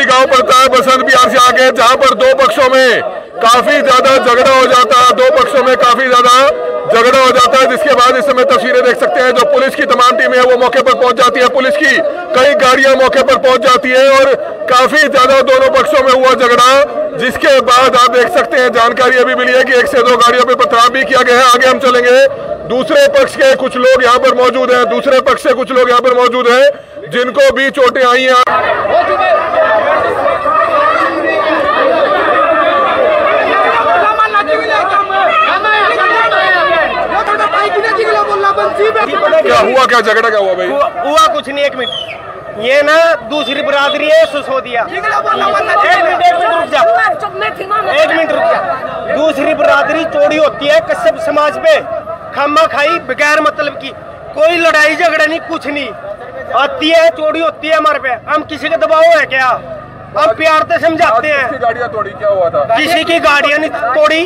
गाँव पड़ता है बसंत बिहार से आगे जहाँ पर दो पक्षों में काफ़ी ज़्यादा झगड़ा हो जाता है, दो पक्षों में काफ़ी ज़्यादा झगड़ा हो जाता है, जिसके बाद इस समय तस्वीरें देख सकते हैं। जो पुलिस की तमाम टीमें है, वो मौके पर पहुँच जाती है। पुलिस की कई गाड़ियाँ मौके पर पहुँच जाती है और काफ़ी ज़्यादा दोनों पक्षों में हुआ झगड़ा, जिसके बाद आप देख सकते हैं, जानकारी अभी मिली है कि एक से दो गाड़ियों पर पथराव भी किया गया है। आगे हम चलेंगे। दूसरे पक्ष के कुछ लोग यहाँ पर मौजूद हैं। दूसरे पक्ष से कुछ लोग यहाँ पर मौजूद हैं, जिनको भी चोटें आई हैं। क्या हुआ क्या झगड़ा क्या हुआ भाई? हुआ कुछ नहीं एक मिनट। ये ना दूसरी बरादरी है सुसोदिया। एक मिनट एक मिनट रुक जा। एक मिनट रुक जा। दूसरी बरादरी चोरी होती है कश्यप समाज पे। खामा खाई बगैर मतलब की। कोई लड़ाई झगड़ा नहीं कुछ नहीं। आती है चोरी होती है हमारे पे। हम किसी का दबाव है क्या? हम प्यार से समझाते हैं। गाड़ियाँ तोड़ी क्या हुआ था? किसी की गाड़ियाँ नहीं तोड़ी।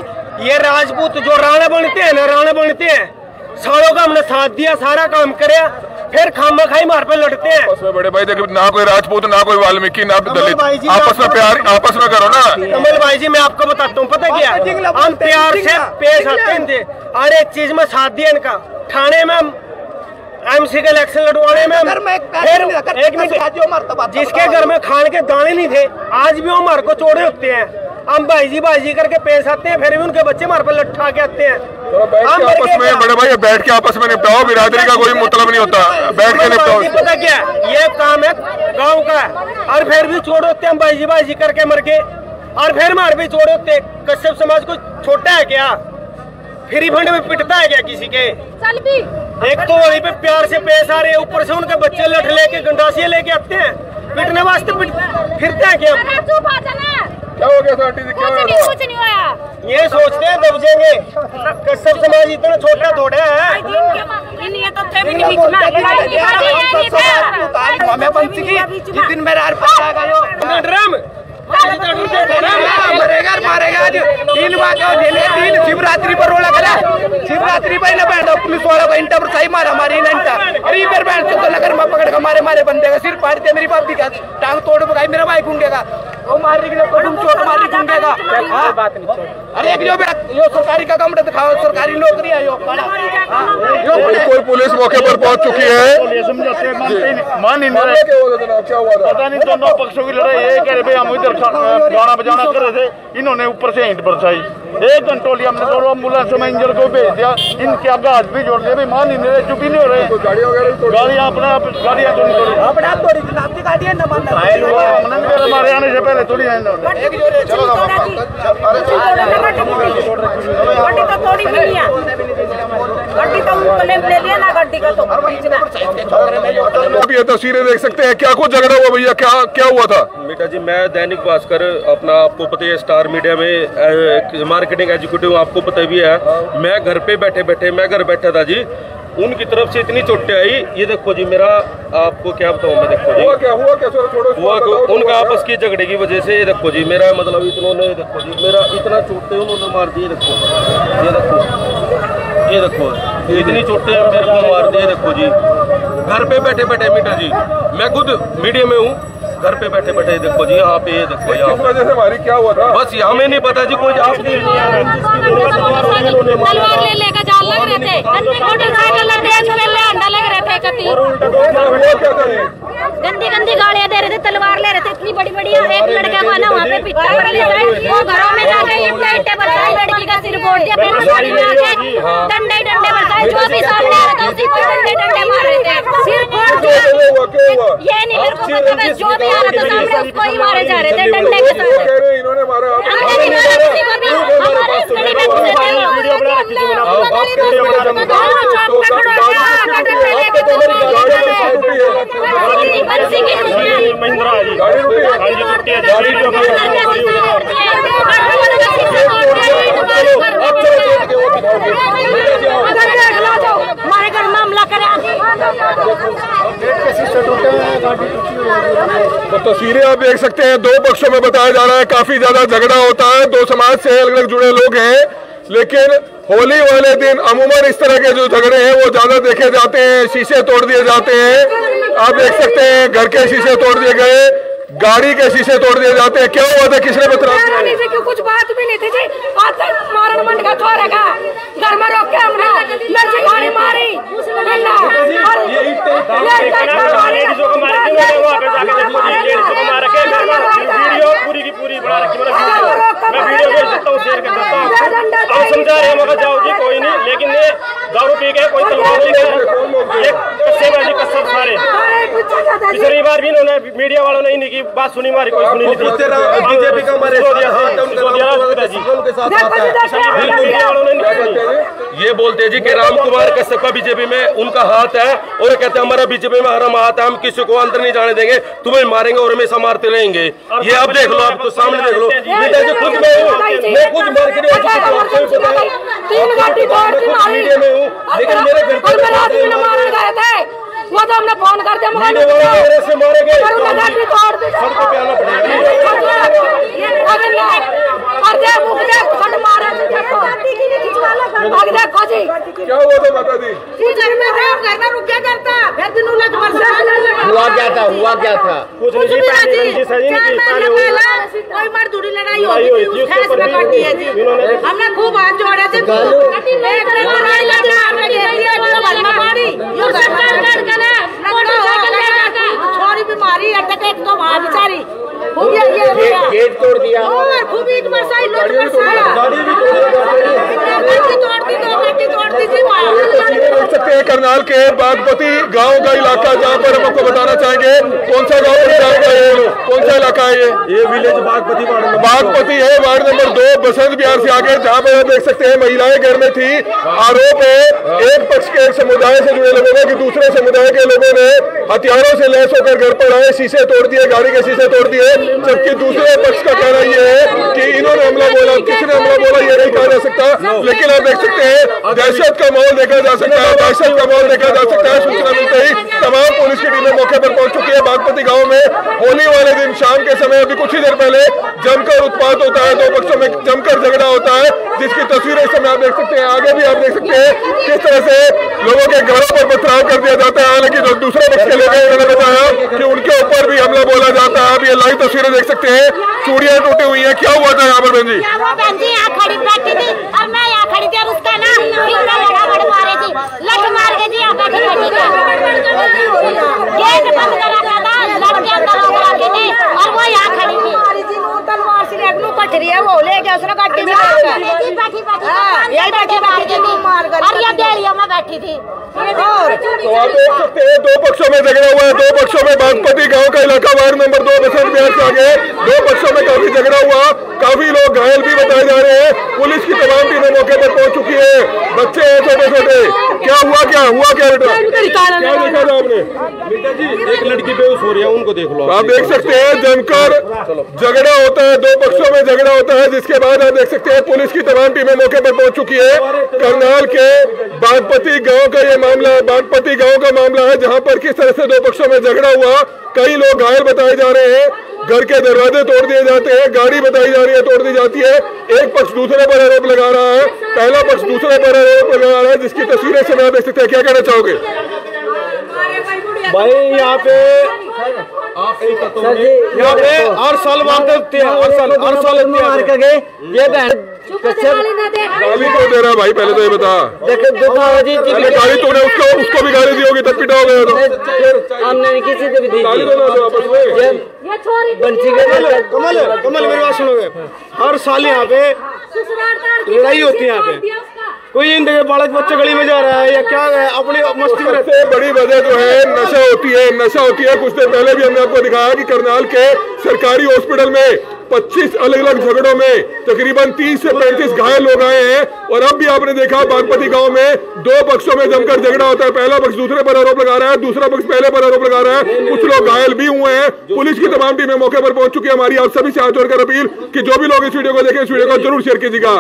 ये राजपूत जो राणा बनते हैं ना राणा बनते हैं। सालों का हमने साथ दिया सारा काम करे फिर खामा खाई मार पे लड़ते हैं। आपस में बड़े भाई देखो ना कोई राजपूत ना कोई वाल्मीकि ना दलित। आपस में प्यार आपस में करो ना। कमल भाई जी मैं आपको बताता हूँ पता क्या? हम प्यार से पेश आते हैं हर एक चीज़ में साथ दिया इनका। थाने में हम एमसी के इलेक्शन लड़वाने में हम फिर एक मिनट जिसके घर में खान के दाने नहीं थे आज भी वो हमारे को चोड़े होते हैं। हम भाई जी भाई जी करके पेश आते हैं फिर भी उनके बच्चे हमारे पर लट्ठा के आते हैं। मर आपस में बड़े भाई बैठ के आपस में निपटाओ बिरादरी का कोई मतलब नहीं होता। बैठ के निपटाओ। पता क्या? ये काम है गाँव का। और फिर भी छोड़ होते हम भाई जी भाई जी करके मर के और फिर मार भी छोड़ होते कश्यप समाज को छोटा है क्या? फ्री फंड में पिटता है क्या किसी के? चल भी। एक तो वहीं पे प्यार से पेश आ रहे हैं ऊपर से उनके बच्चे लठ लेके गंडासिया लेके आते हैं। पिटने वास्ते पिट, फिरते हैं क्या? क्या हो गया था आंटी जी क्या कुछ हुआ नहीं कुछ नहीं होया। ये सोचते हैं दबजेंगे। कश्यप समाज इतना छोटा थोड़ा है। इन्हीं तो थे भी नहीं बीच में लड़ाई की बात है नहीं था हमें बंसी की जिस दिन मेरा हर गयो ड्रम मरेगा मारेगा तीन बात दिन तीन शिवरात्रि पर रोला करा। शिवरात्रि पर ना बैठो पुलिस वालों को इंटर पर सही मारा हमारी इंटा अरे इधर बैठ तो नगर में पकड़ के मारे मारे बंदे का सिर फाड़ दिया मेरी भाभी का। टांग तोड़ पकाई मेरा भाई घूंगेगा वो मार रही तो तुम चोट मार रही घूंगेगा अरे एक जो यो सरकारी का काम दिखाओ सरकारी नौकरी है यो। यो बिल्कुल पुलिस मौके पर पहुँच चुकी है। हैं ही मान ही नहीं रहे। क्या हुआ था? पता नहीं दोनों पक्षों की लड़ाई है कह रहे भाई हम इधर गाना बजाना कर रहे थे। इन्होंने ऊपर से ईंट बरसाई। एक घंटोली हमने दोनों एंबुलेंस में इंजन को भेज दिया इनके आगे हाथ भी जोड़ दिया भाई मान ही नहीं रहे चुप ही नहीं हो रहे गाड़ियाँ अपने आप गाड़ियाँ तो नहीं तोड़ी अपना थोड़ी आपकी गाड़ी ना मानना हमने भी हमारे आने से पहले थोड़ी है इन्होंने एक जोड़े चलो गड्डी तो थोड़ी भी नहीं गड्डी तो उनको ले लिया ना गड्डी का तो बीच में आप ये तस्वीरें देख सकते हैं क्या कुछ झगड़ा हुआ भैया क्या क्या हुआ था बेटा जी मैं दैनिक भास्कर अपना आपको पता है स्टार मीडिया में मार्केटिंग एग्जीक्यूटिव आपको पता भी है। मैं घर पे बैठे बैठे मैं घर बैठा था जी। उनकी तरफ़ से इतनी चोटें आई। ये देखो जी मेरा आपको क्या बताऊँ मैं देखो जी। हुआ क्या हुआ क्या छोड़ो छोड़ो हुआ उनका आपस की झगड़े की वजह से ये देखो जी मेरा मतलब इन्होंने देखो जी मेरा इतना चोटें उन्होंने मार दिए देखो। ये देखो ये देखो इतनी चोटें मेरे को मार दिए देखो जी। घर पे बैठे बैठे मीठा जी मैं खुद मीडिया में हूँ। घर पे बैठे बैठे देखो जी यहाँ पे देखो यहाँ वजह से हमारी क्या हुआ था? बस हमें नहीं पता जी कोई आप तलवार ले लेकर जाल लग रहे थे। मोटरसाइकिल तेज पे ले अंडा लग रहे थे कति क्या हुआ? क्या था ये? गंदी गंदी गाड़ियाँ दे रहे थे तलवार ले रहे थे इतनी बड़ी बड़ी एक लड़का को है ना वहाँ पे पिक्चर पर वो घरों में जाके लड़की का सिर फोड़ दिया फिर गाड़ी में आके डंडे डंडे बरसाए जो भी सामने आ रहा था उसी को डंडे डंडे मार रहे थे सिर फोड़ क्या दिया हुआ क्या हुआ ये नहीं मेरे को पता बस जो भी आ रहा था सामने उसको ही मारे जा रहे थे डंडे के साथ कह रहे हैं इन्होंने मारा हमने नहीं मारा किसी को भी हमारे गली में घुसे थे वीडियो बना रखी थी आप- आपके वीडियो बना रखी थी। तो चौक पे गाड़ी खड़ा किसकी कटर टूटी लेके तो गाड़ी किसकी टूटी है? बंसी की टूटी महिंद्रा जी गाड़ी टूटी है? हाँ जी टूटी है गाड़ी जो है हमारे घर मामला करा तो तस्वीरें आप देख सकते हैं। दो पक्षों में बताया जा रहा है, काफ़ी ज़्यादा झगड़ा होता है। दो समाज से अलग अलग जुड़े लोग हैं, लेकिन होली वाले दिन अमूमन इस तरह के जो झगड़े हैं, वो ज़्यादा देखे जाते हैं, शीशे तोड़ दिए जाते हैं। आप देख सकते हैं, घर के शीशे तोड़ दिए गए। गाड़ी के शीशे तोड़ दिए जाते हैं। क्या हुआ था? किसने बताया क्यों? कुछ बात भी नहीं थी जी। आज तक मारन मंड का छोरा का घर में रोक के हमने मिर्ची खानी मारी। गन्ना। और ये टक्कर मारी। वीडियो पूरी की पूरी बना रखी। मतलब मैं वीडियो भेज सकता हूँ शेयर कर सकता हूँ। अब समझा रहे हैं मगर जाओ जी कोई नहीं लेकिन ये दारू पी के कोई तलवार नहीं है ये कस्से बाजी कस्सर सारे। पिछली बार भी इन्होंने मीडिया वालों ने इन्हीं की बात सुनी हमारी कोई सुनी नहीं थी। बीजेपी का हमारे मीडिया वालों ने नहीं सुनी। ये बोलते हैं जी कि राम कुमार कश्यप का बीजेपी में उनका हाथ है और ये कहते हैं हमारा बीजेपी में हमारा हाथ है हम किसी को अंदर नहीं जाने देंगे तुम्हें मारेंगे और हमेशा मारते रहेंगे। ये अब देख लो आप तो सामने देख लो। खुद मैं हूँ मैं खुद मार के है तीन दी मारी हूँ लेकिन मेरे घर और मेरे आदमी ने मारन गए थे। वो तो हमने फ़ोन कर दिया मगर मेरे से मारेंगे पर उन्हें गाड़ी तोड़ दी सड़कों पे आना पड़ेगा। अगर ना और दे मुख दे खंड मारे भाग दे खोजी क्या हुआ था माता दी तू घर में रह घर में रुक क्या करता फिर दिन उलट बरसा हुआ क्या था? हुआ क्या था? कुछ नहीं पहली रंजिश है इनकी हुई कोई मजदूरी लड़ाई लड़ाई होगी थी उस उसके ऊपर में भी काटी है जी? हमने खूब हाथ जोड़े थे एक ने लड़ाई लड़ा हमने दिया तो भल में मारी यो सरकार कर के ना मोटरसाइकिल ले जाके छोरी बीमारी अटक एक तो वहाँ बेचारी। खूब ये ये गेट तोड़ दिया। और खूब ईट बरसाई लोट बरसाया गाड़ी भी तोड़ तोड़ दी दो गड्डी तोड़ दी जी वहाँ तस्वीरें देख सकते हैं करनाल के बागपति गाँव का इलाका जहाँ पर हम आपको बताना चाहेंगे कौन सा गाँव जाएगा ये कौन सा इलाका है ये? ये विलेज बागपति बागपति है वार्ड नंबर दो बसंत बिहार से आगे जहाँ पर आप देख सकते हैं महिलाएँ घर में थी। आरोप है एक पक्ष के एक समुदाय से जुड़े लोगों ने कि दूसरे समुदाय के लोगों ने हथियारों से लैस होकर घर पर आए शीशे तोड़ दिए गाड़ी के शीशे तोड़ दिए जबकि दूसरे पक्ष का कहना यह है कि इन्होंने हमला बोला किसने हमला बोला ये नहीं कहा जा सकता। लेकिन आप देख सकते हैं दहशत का माहौल देखा जा सकता है। दहशत का माहौल देखा जा सकता है, सूचना मिलते ही तमाम पुलिस की टीमें मौके पर पहुँच चुकी है। बागपति गाँव में होली वाले दिन शाम के समय, अभी कुछ ही देर पहले जमकर उत्पात होता है, दो पक्षों में जमकर झगड़ा होता है, जिसकी तस्वीरें इस समय आप देख सकते हैं, आगे भी आप देख सकते हैं किस तरह से लोगों के घरों पर पथराव कर दिया जाता है। हालाँकि जो दूसरे पक्ष के लोग उन्होंने बताया कि उनके ऊपर भी हमला बोला जाता है। आप ये लाइव तस्वीरें देख सकते हैं। चूड़ियाँ टूटी हुई है। क्या हुआ था यहाँ पर, बहन जी? खड़ी थी और मैं यहाँ खड़ी थी और उसका ना फिर लड़ा बड़ मारे जी लठ मार के जी यहाँ बैठी बैठी का दो पक्षों में झगड़ा हुआ है दो पक्षों में बागपति गाँव का इलाका वार्ड नंबर दो बसंत बिहार से आगे दो पक्षों में काफ़ी झगड़ा हुआ काफ़ी लोग घायल भी बताए जा रहे हैं। पुलिस की तमाम टीमें मौके पर पहुँच चुकी है। बच्चे हैं छोटे छोटे क्या हुआ क्या? हुआ क्या बेटा? क्या देखा था आपने? बेटा जी एक लड़की बेहोश हो रही है उनको देख लो आप देख सकते हैं जमकर झगड़ा होता है दो पक्षों में झगड़ा होता है जिसके बाद आप देख सकते हैं पुलिस की तमाम टीमें मौके पर पहुँच चुकी है। करनाल के बागपति गाँव का ये मामला है बागपति गाँव का मामला है जहाँ पर किस तरह से दो पक्षों में झगड़ा हुआ कई लोग घायल बताए जा रहे हैं। घर के दरवाजे तोड़ दिए जाते हैं गाड़ी बताई जा रही है तोड़ दी जाती है। एक पक्ष दूसरे पर आरोप लगा रहा है पहला पक्ष दूसरे पर आरोप लगा रहा है जिसकी तस्वीरें से मैं देख सकते हैं। क्या कहना चाहोगे? भाई यहाँ पे यहाँ पे हर साल हैं हर साल हर साल होते हैं ये बहन गाली क्यों दे रहा है भाई? पहले तो ये बता। देखो पहले गाली तूने उसको उसको भी गाली दी होगी तब पिटा हो तो हमने किसी से भी दी गाली देना तो आपस में। बंसी के कमल कमल मेरी बात सुनोगे? हर साल यहाँ पे लड़ाई होती है यहाँ पे। कोई इन बालक बच्चे गली में जा रहा है या क्या है? अपनी मस्ती में बड़ी वजह जो है, नशा होती है, नशा होती है। कुछ देर पहले भी हमने आपको दिखाया कि करनाल के सरकारी हॉस्पिटल में 25 अलग अलग झगड़ों में, तकरीबन 30 से 35 घायल लोग आए हैं। और अब भी आपने देखा बागपति गाँव में दो पक्षों में जमकर झगड़ा होता है। पहला पक्ष दूसरे पर आरोप लगा रहा है, दूसरा पक्ष पहले पर आरोप लगा रहा है। कुछ लोग घायल भी हुए हैं। पुलिस की तमाम टीमें मौके पर पहुँच चुकी है। हमारी आप सभी से हाथ जोड़कर अपील की जो भी लोग इस वीडियो को देखे, इस वीडियो को ज़रूर शेयर कीजिएगा।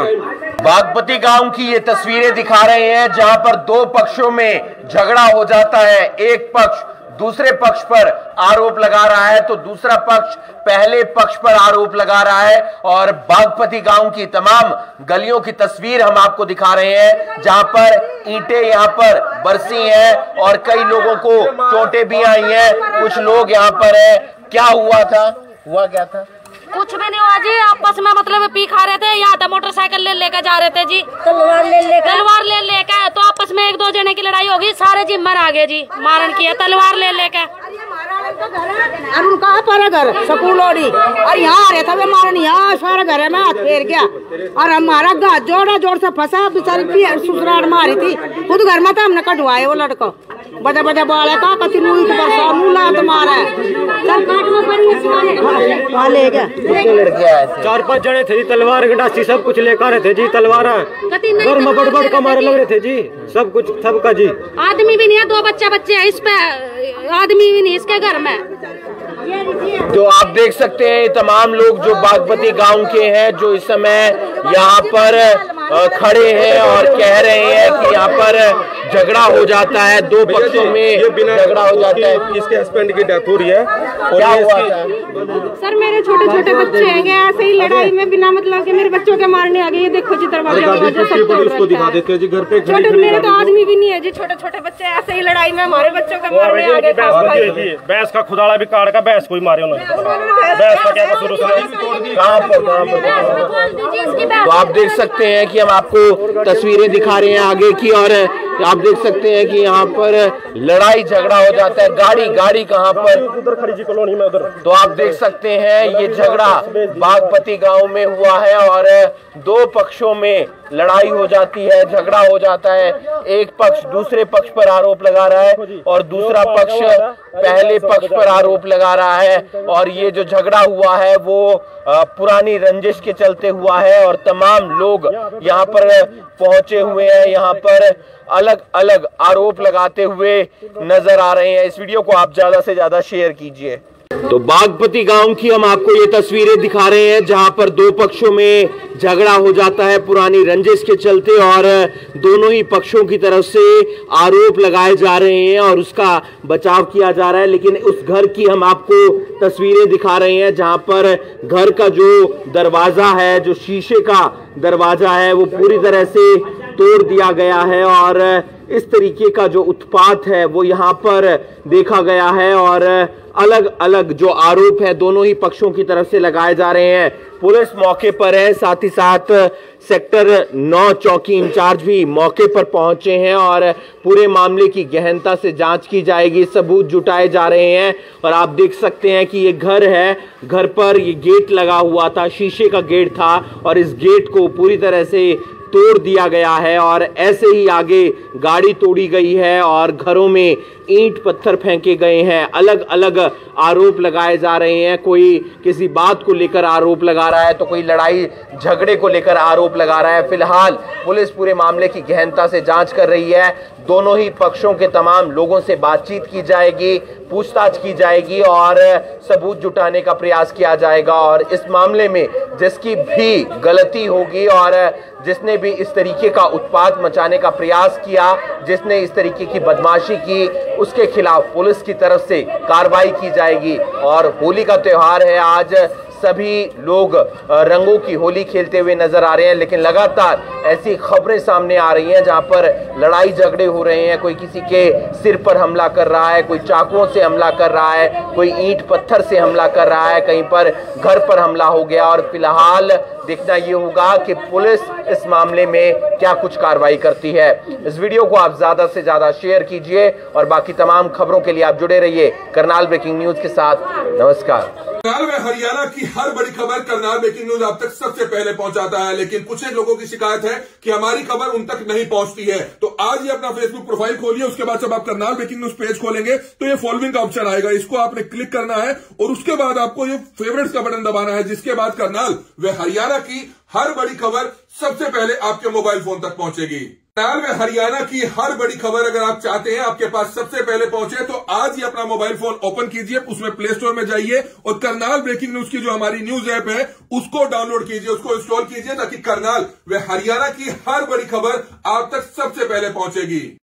बागपति गाँव की ये तस्वीरें दिखा रहे हैं, जहाँ पर दो पक्षों में झगड़ा हो जाता है। एक पक्ष दूसरे पक्ष पर आरोप लगा रहा है तो दूसरा पक्ष पहले पक्ष पर आरोप लगा रहा है और बागपति गाँव की तमाम गलियों की तस्वीर हम आपको दिखा रहे हैं जहाँ पर ईंटें यहाँ पर बरसी हैं और कई लोगों को चोटें भी आई हैं। कुछ लोग यहाँ पर हैं। क्या हुआ था? हुआ क्या था? कुछ भी नहीं हुआ जी आपस में मतलब पी खा रहे थे यहाँ था मोटरसाइकिल ले लेकर जा रहे थे जी। तलवार ले ले तलवार ले लेकर। तो एक दो जने की लड़ाई होगी सारे जी मर आ गए जी। मारन किया तलवार ले लेके। और उनका पर घर? स्कूल ओड़ी और यहाँ आ रहे था वे मारन, यहाँ सारा घर है, मैं हाथ फेर गया। और हमारा घर जोड़ा जोड़ से फंसा, बेचारी ससुराल मारी थी। खुद घर में था, हमने कटवाए वो लड़को। बड़ा बड़ा बाल है का कति मुँह की बरसा मुँह लात मारा। है चल काटना पड़ी वहाँ ले गया। कितने लड़के आए थे। चार पाँच जने थे जी तलवार गंडासी सब कुछ लेकर थे जी तलवार। घर में बड़ बड़ का मारे लग रहे थे जी सब कुछ सबका जी। आदमी भी नहीं है दो बच्चा बच्चे हैं इस पे आदमी भी नहीं इसके घर में। तो आप देख सकते हैं तमाम लोग जो बागपति गाँव के हैं जो इस समय यहाँ पर खड़े हैं और कह रहे हैं कि यहाँ पर झगड़ा हो जाता है दो पक्षों में झगड़ा हो जाता है। इसके हस्बैंड की डेथ हो रही है। और क्या हुआ सर मेरे छोटे छोटे बच्चे हैं ऐसे ही लड़ाई में बिना मतलब के मेरे बच्चों के मारने आ गए। ये देखो जी दरवाज़ा दिखा देते हैं जी घर पे छोटे मेरे तो आदमी भी नहीं है जी छोटे छोटे बच्चे ऐसे ही लड़ाई में हमारे बच्चों के मारने आ गए। भैंस का खुदाड़ा भी काट का भैंस को ही मारे उन्होंने। भैंस का क्या कसूर कहाँ पर कहाँ पर तो आप देख सकते हैं कि हम आपको तस्वीरें दिखा रहे हैं आगे की और आप देख सकते हैं कि यहाँ पर लड़ाई झगड़ा हो जाता है। गाड़ी गाड़ी कहाँ पर? उधर खड़ी जी कॉलोनी में उधर। तो आप देख सकते हैं ये झगड़ा बागपति गाँव में हुआ है और दो पक्षों में लड़ाई हो जाती है झगड़ा हो जाता है। एक पक्ष दूसरे पक्ष पर आरोप लगा रहा है और दूसरा पक्ष पहले पक्ष पर आरोप लगा रहा है और ये जो झगड़ा हुआ है वो पुरानी रंजिश के चलते हुआ है और तमाम लोग यहाँ पर पहुँचे हुए हैं। यहाँ पर अलग अलग आरोप लगाते हुए नज़र आ रहे हैं। इस वीडियो को आप ज़्यादा से ज़्यादा शेयर कीजिए। तो बागपति गाँव की हम आपको ये तस्वीरें दिखा रहे हैं, जहाँ पर दो पक्षों में झगड़ा हो जाता है पुरानी रंजिश के चलते और दोनों ही पक्षों की तरफ़ से आरोप लगाए जा रहे हैं और उसका बचाव किया जा रहा है। लेकिन उस घर की हम आपको तस्वीरें दिखा रहे हैं, जहाँ पर घर का जो दरवाज़ा है, जो शीशे का दरवाज़ा है, वो पूरी तरह से तोड़ दिया गया है और इस तरीके का जो उत्पात है, वो यहाँ पर देखा गया है और अलग अलग जो आरोप है, दोनों ही पक्षों की तरफ़ से लगाए जा रहे हैं। पुलिस मौके पर है, साथ ही साथ सेक्टर नौ चौकी इंचार्ज भी मौके पर पहुँचे हैं और पूरे मामले की गहनता से जाँच की जाएगी। सबूत जुटाए जा रहे हैं और आप देख सकते हैं कि ये घर है। घर पर ये गेट लगा हुआ था, शीशे का गेट था और इस गेट को पूरी तरह से तोड़ दिया गया है और ऐसे ही आगे गाड़ी तोड़ी गई है और घरों में ईंट पत्थर फेंके गए हैं। अलग अलग आरोप लगाए जा रहे हैं। कोई किसी बात को लेकर आरोप लगा रहा है तो कोई लड़ाई झगड़े को लेकर आरोप लगा रहा है। फ़िलहाल पुलिस पूरे मामले की गहनता से जाँच कर रही है। दोनों ही पक्षों के तमाम लोगों से बातचीत की जाएगी, पूछताछ की जाएगी और सबूत जुटाने का प्रयास किया जाएगा। और इस मामले में जिसकी भी गलती होगी और जिसने भी इस तरीके का उत्पाद मचाने का प्रयास किया, जिसने इस तरीके की बदमाशी की, उसके खिलाफ पुलिस की तरफ़ से कार्रवाई की जाएगी। और होली का त्यौहार है आज सभी लोग रंगों की होली खेलते हुए नज़र आ रहे हैं, लेकिन लगातार ऐसी खबरें सामने आ रही हैं जहाँ पर लड़ाई झगड़े हो रहे हैं। कोई किसी के सिर पर हमला कर रहा है, कोई चाकुओं से हमला कर रहा है, कोई ईंट पत्थर से हमला कर रहा है, कहीं पर घर पर हमला हो गया। और फ़िलहाल देखना ये होगा कि पुलिस इस मामले में क्या कुछ कार्रवाई करती है। इस वीडियो को आप ज़्यादा से ज़्यादा शेयर कीजिए और बाकी तमाम खबरों के लिए आप जुड़े रहिए करनाल ब्रेकिंग न्यूज़ के साथ। नमस्कार। हरियाणा की हर बड़ी खबर करनाल ब्रेकिंग न्यूज़ आप तक सबसे पहले पहुंचाता है, लेकिन कुछ एक लोगों की शिकायत है कि हमारी खबर उन तक नहीं पहुँचती है। तो आज ही अपना फेसबुक प्रोफ़ाइल खोलिए, उसके बाद जब आप करनाल ब्रेकिंग न्यूज़ पेज खोलेंगे तो ये फॉलोइंग का ऑप्शन आएगा। इसको आपने क्लिक करना है, और उसके बाद आपको ये फेवरेट्स का बटन दबाना है, जिसके बाद करनाल व हरियाणा की हर बड़ी खबर सबसे पहले आपके मोबाइल फ़ोन तक पहुंचेगी। करनाल में हरियाणा की हर बड़ी खबर अगर आप चाहते हैं, आपके पास सबसे पहले पहुँचे तो आज ही अपना मोबाइल फ़ोन ओपन कीजिए, उसमें प्ले स्टोर में जाइए और करनाल ब्रेकिंग न्यूज़ की जो हमारी न्यूज़ ऐप है, उसको डाउनलोड कीजिए, उसको इंस्टॉल कीजिए ताकि करनाल व हरियाणा की हर बड़ी खबर आप तक सबसे पहले पहुंचेगी।